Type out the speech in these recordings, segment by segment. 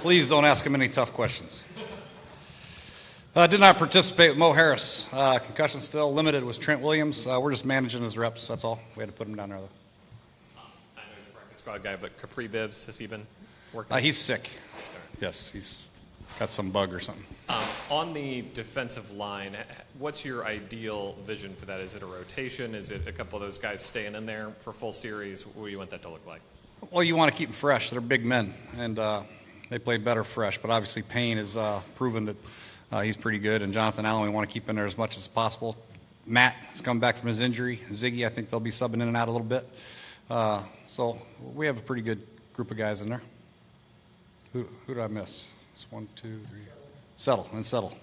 Please don't ask him any tough questions. Uh, did not participate with Mo Harris. Uh, concussion still limited with Trent Williams. Uh, we're just managing his reps. That's all. We had to put him down there though. I know he's a practice squad guy, but Kapri Bibbs has he been working? Uh, he's sick. Yes, he's got some bug or something. Um, on the defensive line, what's your ideal vision for that? Is it a rotation? Is it a couple of those guys staying in there for full series? What do you want that to look like? Well, you want to keep them fresh. They're big men, and uh, they played better fresh. But obviously, Payne has uh, proven that uh, he's pretty good, and Jonathan Allen we want to keep in there as much as possible. Matt has come back from his injury. Ziggy, I think they'll be subbing in and out a little bit. Uh, so we have a pretty good group of guys in there. Who, who did I miss? It's one, two, three. Settle and settle.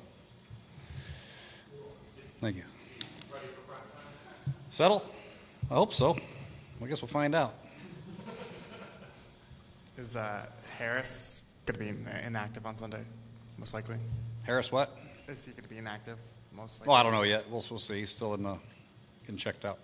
Thank you. Settle? I hope so. I guess we'll find out. Is uh, Harris going to be inactive on Sunday? Most likely. Harris, what? Is he going to be inactive? Most likely. Well, I don't know yet. We'll, we'll see. He's still in the, getting checked out.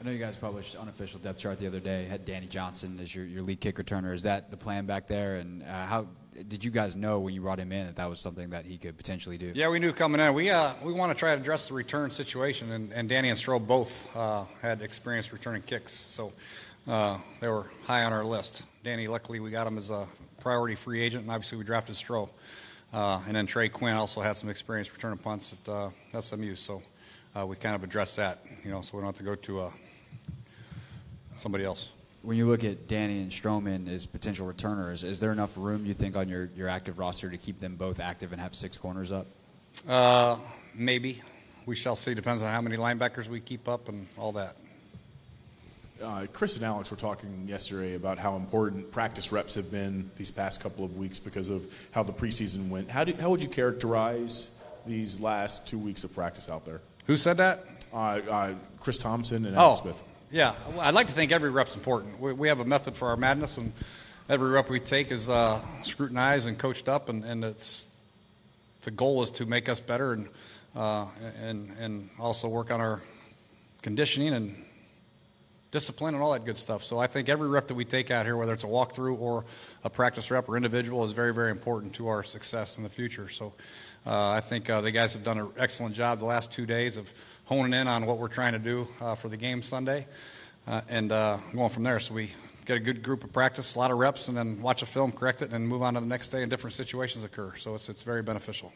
I know you guys published unofficial depth chart the other day. Had Danny Johnson as your, your lead kick returner. Is that the plan back there? And uh, how did you guys know when you brought him in that that was something that he could potentially do? Yeah, we knew coming in. We uh, we want to try to address the return situation, and, and Danny and Stroh both uh, had experience returning kicks, so uh, they were high on our list. Danny, luckily, we got him as a priority free agent, and obviously we drafted Stroh. Uh, and then Trey Quinn also had some experience returning punts at uh, SMU, so uh, we kind of addressed that, you know, so we don't have to go to uh, somebody else. When you look at Danny and Stroman as potential returners, is there enough room you think on your, your active roster to keep them both active and have six corners up? Uh, maybe. We shall see. Depends on how many linebackers we keep up and all that. Uh, Chris and Alex were talking yesterday about how important practice reps have been these past couple of weeks because of how the preseason went. How, do, how would you characterize these last two weeks of practice out there? Who said that? Uh, uh, Chris Thompson and Oh, Alex Smith. yeah. Well, I'd like to think every rep's important. We, we have a method for our madness, and every rep we take is uh, scrutinized and coached up, and, and it's the goal is to make us better and uh, and and also work on our conditioning and discipline and all that good stuff. So I think every rep that we take out here, whether it's a walkthrough or a practice rep or individual, is very, very important to our success in the future. So uh, I think uh, the guys have done an excellent job the last two days of honing in on what we're trying to do uh, for the game Sunday uh, and uh, going from there. So we get a good group of practice, a lot of reps, and then watch a film, correct it, and move on to the next day and different situations occur. So it's, it's very beneficial.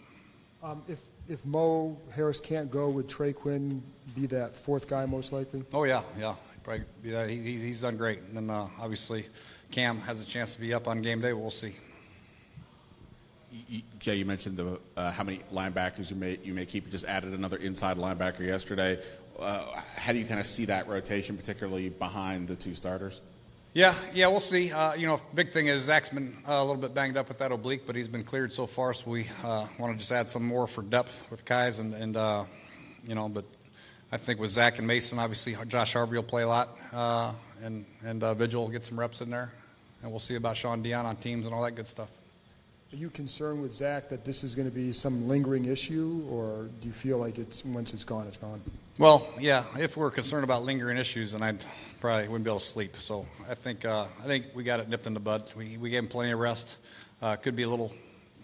Um, if, if Mo Harris can't go, would Trey Quinn be that fourth guy most likely? Oh yeah, yeah. Probably be that. He, he- he's done great. And then uh, obviously, Cam has a chance to be up on game day. We'll see. You- Jay, you mentioned the, uh, how many linebackers you may you may keep. You just added another inside linebacker yesterday. Uh, how do you kind of see that rotation, particularly behind the two starters? Yeah, yeah, we'll see. Uh, you know, big thing is Zach's been uh, a little bit banged up with that oblique, but he's been cleared so far. So we uh, want to just add some more for depth with Kais and, and uh, you know, but I think with Zach and Mason, obviously Josh Harvey will play a lot, uh, and and uh, Vigil will get some reps in there, and we'll see about Shaun Dion on teams and all that good stuff. Are you concerned with Zach that this is going to be some lingering issue, or do you feel like it's once it's gone, it's gone? Well, yeah. If we're concerned about lingering issues, then I'd probably wouldn't be able to sleep. So I think uh, I think we got it nipped in the bud. We we gave him plenty of rest. Uh, could be a little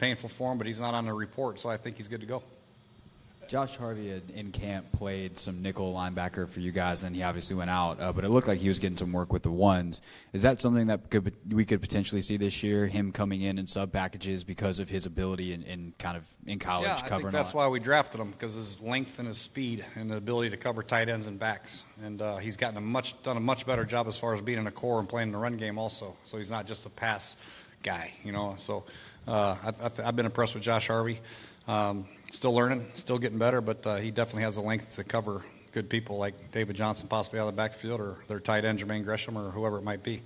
painful for him, but he's not on the report, so I think he's good to go. Josh Harvey had, in camp played some nickel linebacker for you guys, and then he obviously went out. Uh, but it looked like he was getting some work with the ones. Is that something that could we could potentially see this year? Him coming in in sub packages because of his ability in, in kind of in college yeah, I think that's why we drafted him because his length and his speed and the ability to cover tight ends and backs, and uh, he's gotten a much done a much better job as far as being in a core and playing in the run game also. So he's not just a pass guy, you know. So uh, I, I, I've been impressed with Josh Harvey. Um, still learning, still getting better, but uh, he definitely has the length to cover good people like David Johnson, possibly out of the backfield, or their tight end Jermaine Gresham, or whoever it might be.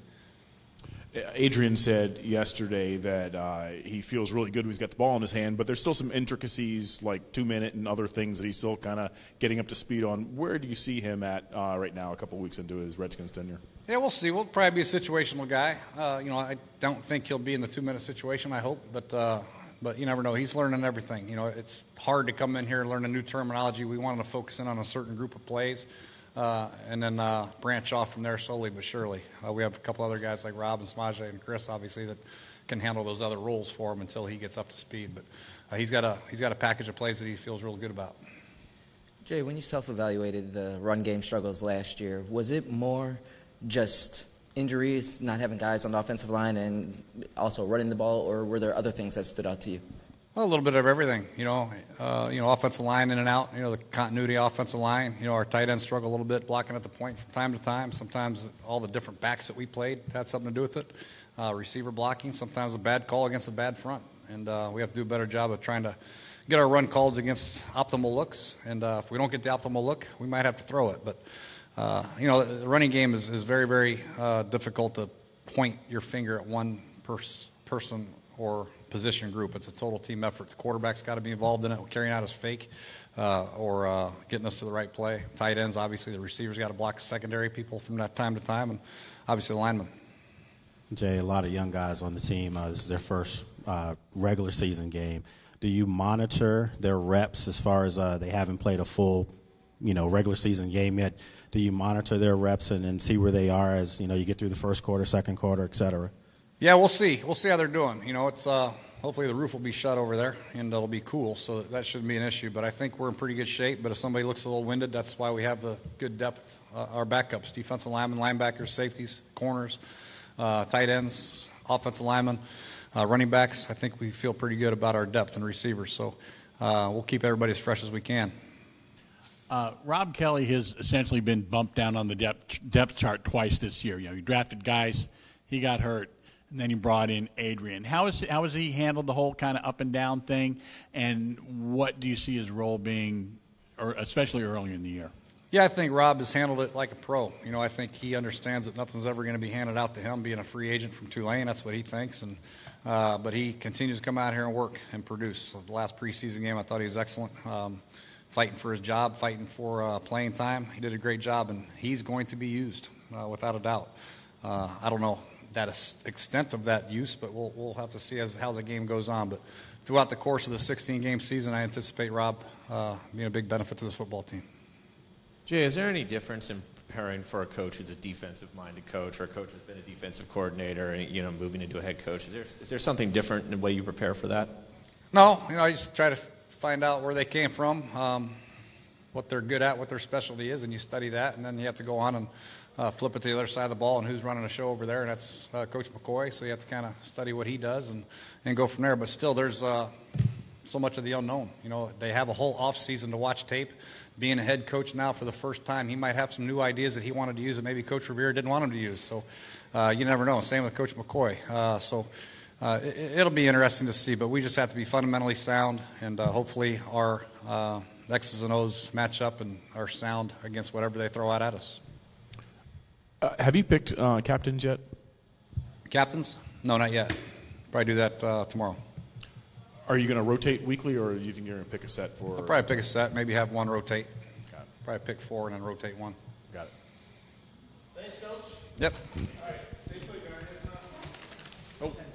Adrian said yesterday that uh, he feels really good when he's got the ball in his hand, but there's still some intricacies like two minute and other things that he's still kind of getting up to speed on. Where do you see him at uh, right now, a couple weeks into his Redskins tenure? Yeah, we'll see. We'll probably be a situational guy. Uh, you know, I don't think he'll be in the two-minute situation. I hope, but uh, but you never know. He's learning everything. You know, it's hard to come in here and learn a new terminology. We wanted to focus in on a certain group of plays. uh, and then uh, branch off from there slowly but surely. Uh, we have a couple other guys like Rob and Samaje and Chris, obviously, that can handle those other roles for him until he gets up to speed. But uh, he's got a he's got a package of plays that he feels real good about. Jay, when you self-evaluated the run game struggles last year, was it more just injuries, not having guys on the offensive line, and also running the ball, or were there other things that stood out to you? Well, a little bit of everything, you know. Uh, you know, offensive line in and out. You know, the continuity offensive line. You know, our tight ends struggle a little bit blocking at the point from time to time. Sometimes all the different backs that we played had something to do with it. Uh, receiver blocking. Sometimes a bad call against a bad front, and uh, we have to do a better job of trying to get our run calls against optimal looks. And uh, if we don't get the optimal look, we might have to throw it. But uh, you know, the running game is, is very, very uh, difficult to point your finger at one pers- person or position group. It's a total team effort. The quarterback's got to be involved in it, carrying out his fake uh, or uh, getting us to the right play. Tight ends, obviously, the receivers got to block secondary people from that time to time, and obviously the linemen. Jay, a lot of young guys on the team. Uh, this is their first uh, regular season game. Do you monitor their reps as far as uh, they haven't played a full, you know, regular season game yet? Do you monitor their reps and, and see where they are as you know you get through the first quarter, second quarter, et cetera? Yeah, we'll see. We'll see how they're doing. You know, it's uh, hopefully the roof will be shut over there and it'll be cool, so that shouldn't be an issue. But I think we're in pretty good shape. But if somebody looks a little winded, that's why we have the good depth. Uh, our backups, defensive linemen, linebackers, safeties, corners, uh, tight ends, offensive linemen, uh, running backs. I think we feel pretty good about our depth and receivers. So uh, we'll keep everybody as fresh as we can. Uh, Rob Kelley has essentially been bumped down on the depth, depth chart twice this year. You know, he drafted guys, he got hurt, and then he brought in Adrian. How is how has he handled the whole kind of up and down thing? And what do you see his role being, or especially early in the year? Yeah, I think Rob has handled it like a pro. You know, I think he understands that nothing's ever going to be handed out to him. Being a free agent from Tulane, that's what he thinks. And uh, but he continues to come out here and work and produce. So the last preseason game, I thought he was excellent. Um, fighting for his job, fighting for uh, playing time. He did a great job, and he's going to be used uh, without a doubt. Uh, I don't know that extent of that use, but we'll, we'll have to see as how the game goes on. But throughout the course of the 16 game season, I anticipate Rob uh, being a big benefit to this football team. Jay, is there any difference in preparing for a coach who's a defensive-minded coach, or a coach who's been a defensive coordinator, and you know, moving into a head coach? Is there is there something different in the way you prepare for that? No, you know, I just try to find out where they came from, um, what they're good at, what their specialty is, and you study that, and then you have to go on and uh, flip it to the other side of the ball and who's running the show over there, and that's uh, Coach McCoy. So you have to kind of study what he does and, and go from there. But still, there's uh, so much of the unknown. You know, they have a whole off season to watch tape. Being a head coach now for the first time, he might have some new ideas that he wanted to use that maybe Coach Rivera didn't want him to use. So uh, you never know. Same with Coach McCoy. Uh, so uh, it, will be interesting to see, but we just have to be fundamentally sound, and uh, hopefully our uh, X's and O's match up and are sound against whatever they throw out at us. Uh, have you picked uh, captains yet? Captains? No, not yet. Probably do that uh, tomorrow. Are you going to rotate weekly, or do you think you're going to pick a set for? I'll probably pick a set. Maybe have one rotate. Probably pick four and then rotate one. Got it. Thanks, Coach. Yep. All right. Oh.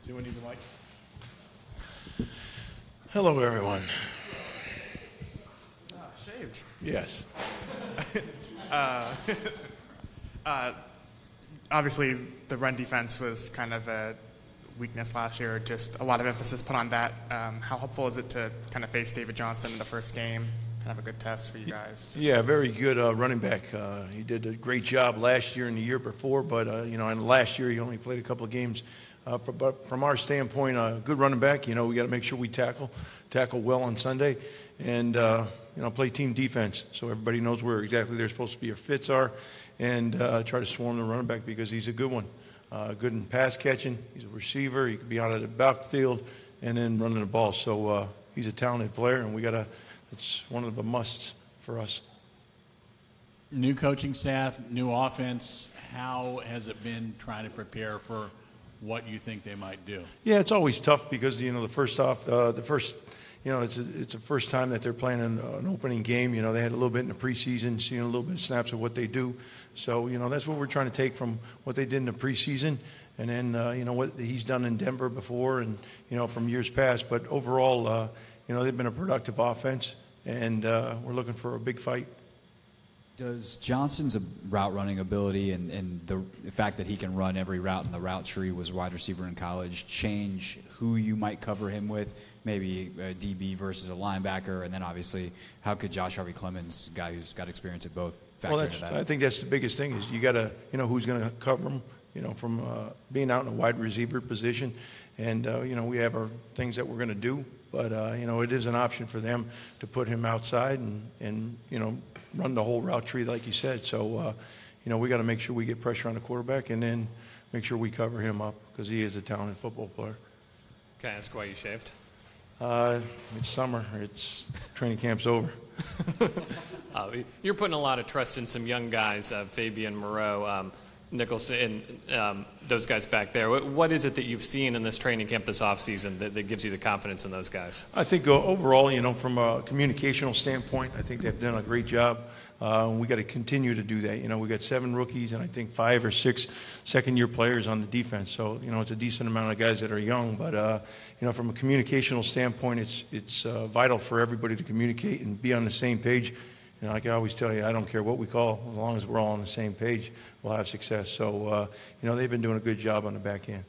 Does anyone need the mic? Hello, everyone. Oh, shaved. Yes. uh, uh, obviously, the run defense was kind of a weakness last year. Just a lot of emphasis put on that. Um, how helpful is it to kind of face David Johnson in the first game? Kind of a good test for you guys. Just yeah, very good uh, running back. Uh, he did a great job last year and the year before, but uh, you know, and last year he only played a couple of games. Uh, for, but from our standpoint, a uh, good running back. You know, we got to make sure we tackle, tackle well on Sunday, and uh, you know, play team defense so everybody knows where exactly they're supposed to be, your fits are, and uh, try to swarm the running back because he's a good one. Uh, good in pass catching. He's a receiver. He could be out of the backfield and then running the ball. So uh, he's a talented player, and we got to it's one of the musts for us. New coaching staff, new offense. How has it been trying to prepare for what you think they might do? Yeah, it's always tough because you know the first off, uh, the first you know, it's a, it's the first time that they're playing an, an opening game. You know, they had a little bit in the preseason, seeing a little bit of snaps of what they do. So, you know, that's what we're trying to take from what they did in the preseason, and then uh, you know what he's done in Denver before, and you know from years past. But overall, uh, you know, they've been a productive offense, and uh, we're looking for a big fight. Does Johnson's route running ability and, and the fact that he can run every route in the route tree was wide receiver in college change who you might cover him with? Maybe a DB versus a linebacker, and then obviously, how could Josh Harvey Clemons, guy who's got experience at both, factor Well, into that? I think that's the biggest thing is you got to, you know, who's going to cover him. you know, from uh, being out in a wide receiver position. And, uh, you know, we have our things that we're going to do, but, uh, you know, it is an option for them to put him outside and, and you know, run the whole route tree like you said. So, uh, you know, we got to make sure we get pressure on the quarterback and then make sure we cover him up because he is a talented football player. Can I ask why you shaved? Uh, it's summer. It's training camp's over. Uh, you're putting a lot of trust in some young guys, uh, Fabian Moreau, um, Nicholson, and um, those guys back there. What, is it that you've seen in this training camp this offseason that, that gives you the confidence in those guys? I think uh, overall, you know, from a communicational standpoint, I think they've done a great job. Uh, we got to continue to do that. You know, we got seven rookies and I think five or six second-year players on the defense. So you know, it's a decent amount of guys that are young. But uh, you know, from a communicational standpoint, it's it's uh, vital for everybody to communicate and be on the same page. Like I always tell you, I don't care what we call, as long as we're all on the same page, we'll have success. So uh, you know, they've been doing a good job on the back end.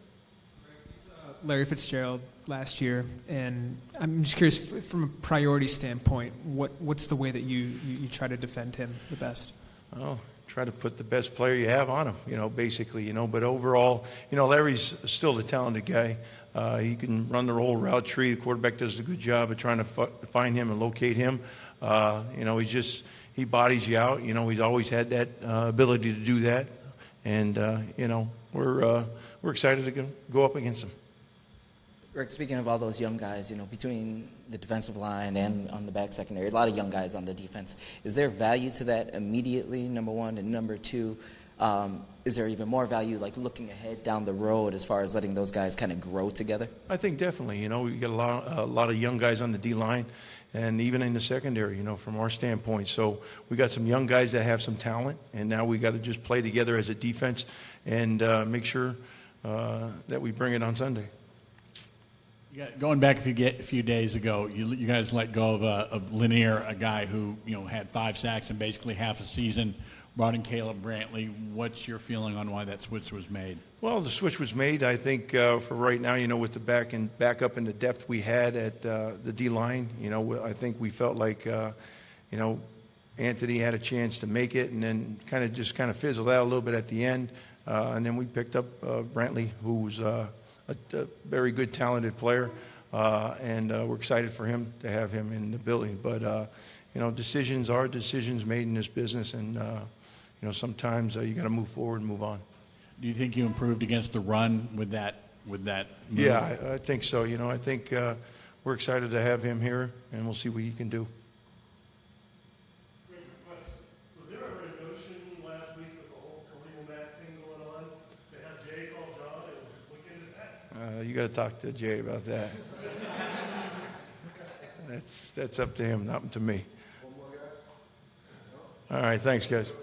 Larry Fitzgerald last year, and I'm just curious from a priority standpoint, what what's the way that you, you, you try to defend him the best? Oh, try to put the best player you have on him, you know, basically, you know. But overall, you know, Larry's still a talented guy. Uh, he can run the whole route tree. The quarterback does a good job of trying to find him and locate him. Uh, you know, he's just he bodies you out. You know, he's always had that uh, ability to do that, and uh, you know, we're uh, we're excited to go up against him. Rick, speaking of all those young guys, you know, between the defensive line and on the back secondary, a lot of young guys on the defense. Is there value to that immediately, number one? And number two, um, is there even more value, like looking ahead down the road as far as letting those guys kind of grow together? I think definitely. You know, we got a lot, a lot of young guys on the D line, and even in the secondary. You know, from our standpoint, so we got some young guys that have some talent, and now we got to just play together as a defense and uh, make sure uh, that we bring it on Sunday. Going back a few, ga- a few days ago, you, you guys let go of, uh, of Lanier, a guy who you know had five sacks in basically half a season. Brought in Caleb Brantley. What's your feeling on why that switch was made? Well, the switch was made. I think uh, for right now, you know, with the back and back up in the depth we had at uh, the D line, you know, I think we felt like, uh, you know, Anthony had a chance to make it, and then kind of just kind of fizzled out a little bit at the end, uh, and then we picked up uh, Brantley, who's a, a very good, talented player, uh, and uh, we're excited for him to have him in the building. But uh, you know, decisions are decisions made in this business, and uh, you know, sometimes uh, you got to move forward and move on. Do you think you improved against the run with that? With that? Move? Yeah, I, I think so. You know, I think uh, we're excited to have him here, and we'll see what he can do. Was there ever a notion last week with the whole Khalil Mack thing going on to have Jay call Jon and look into that? Uh, you got to talk to Jay about that. that's that's up to him, not to me. All right, thanks, guys.